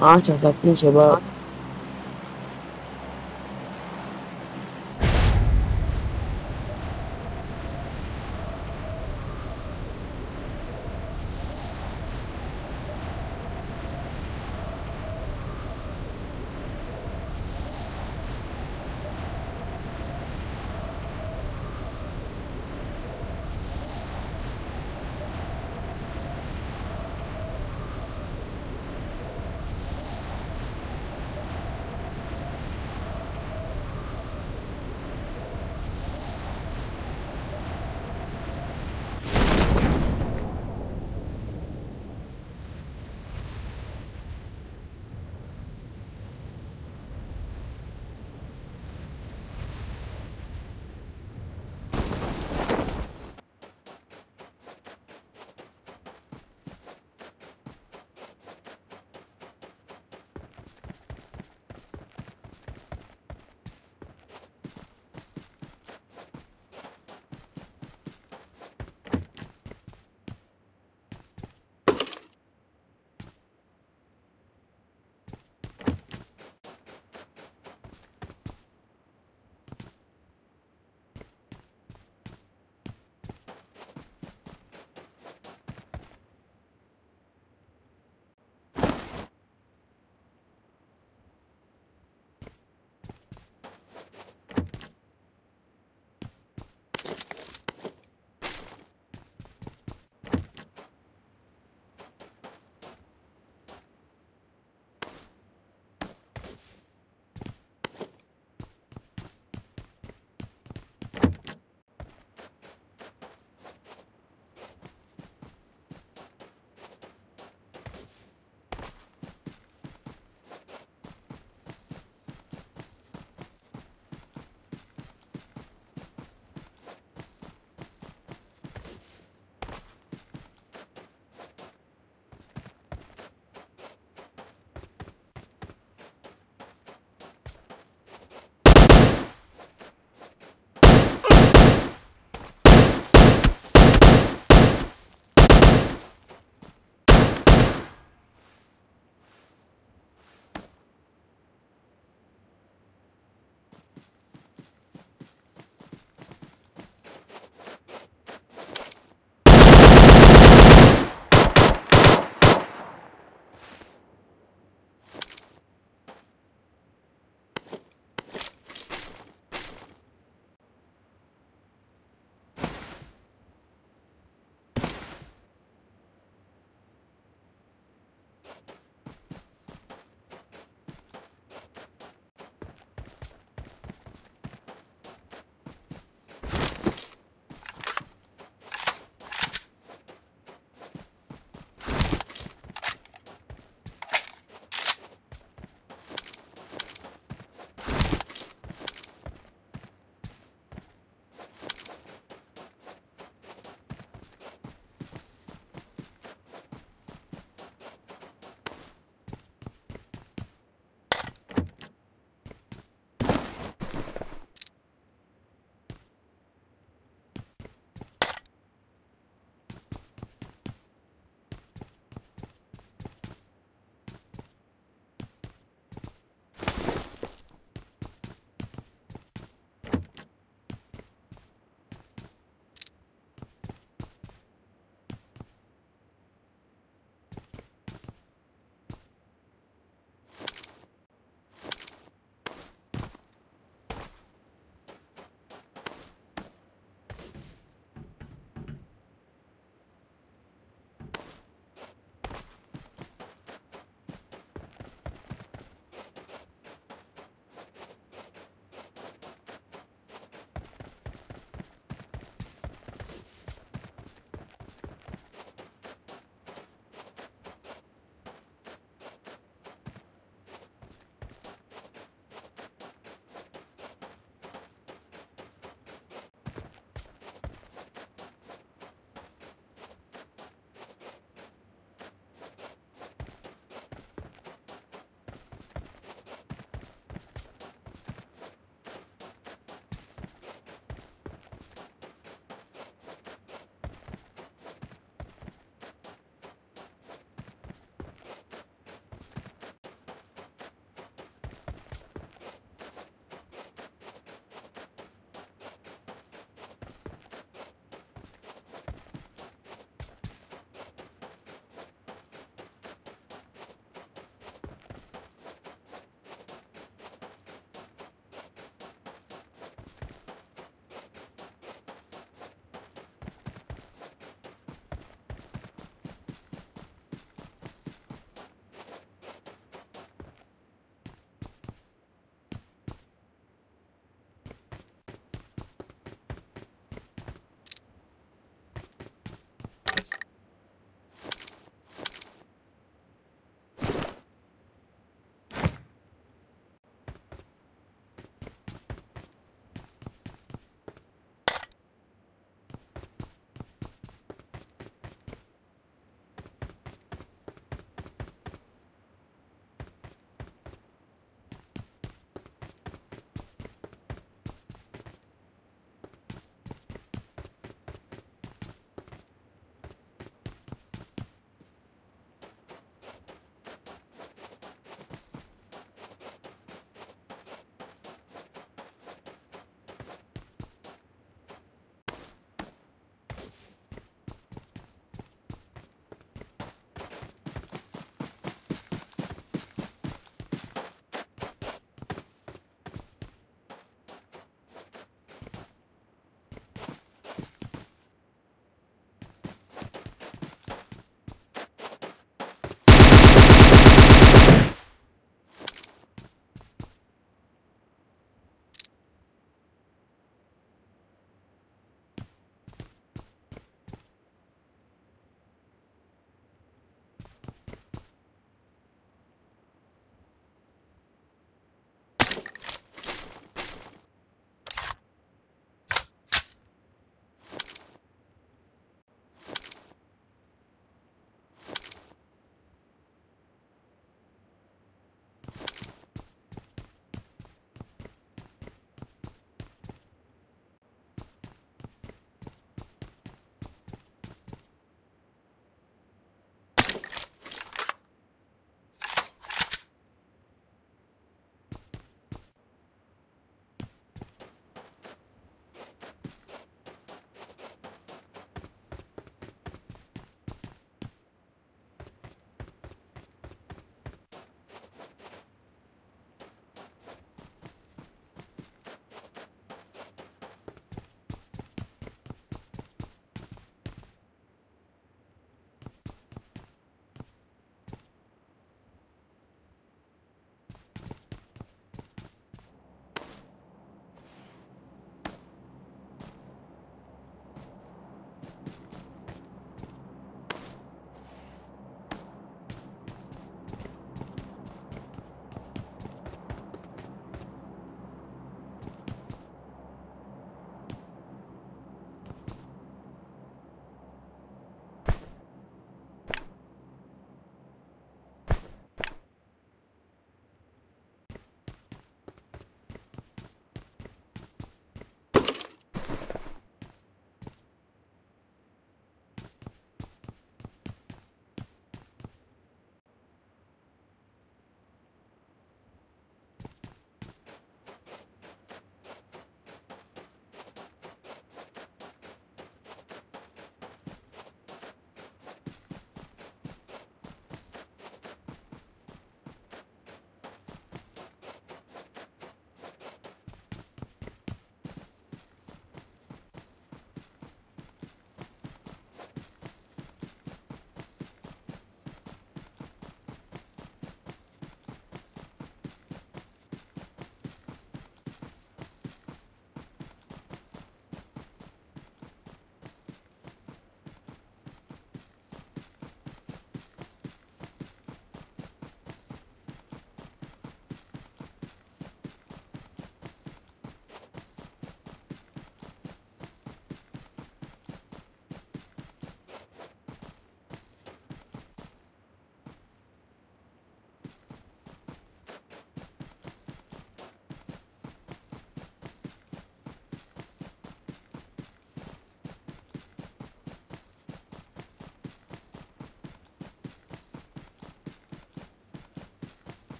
आठ हजार तीन सौ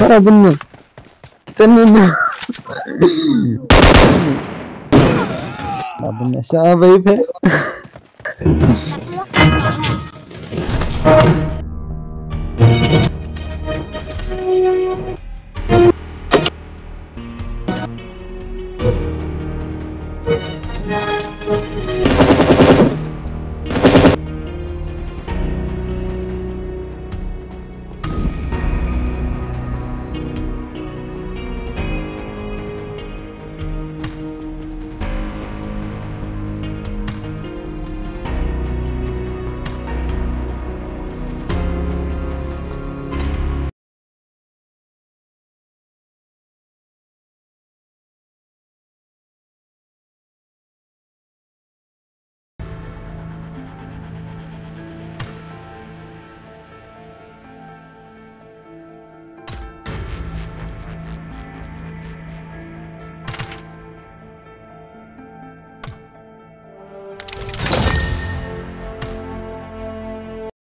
para bundan. Senin Abone şahabeyim.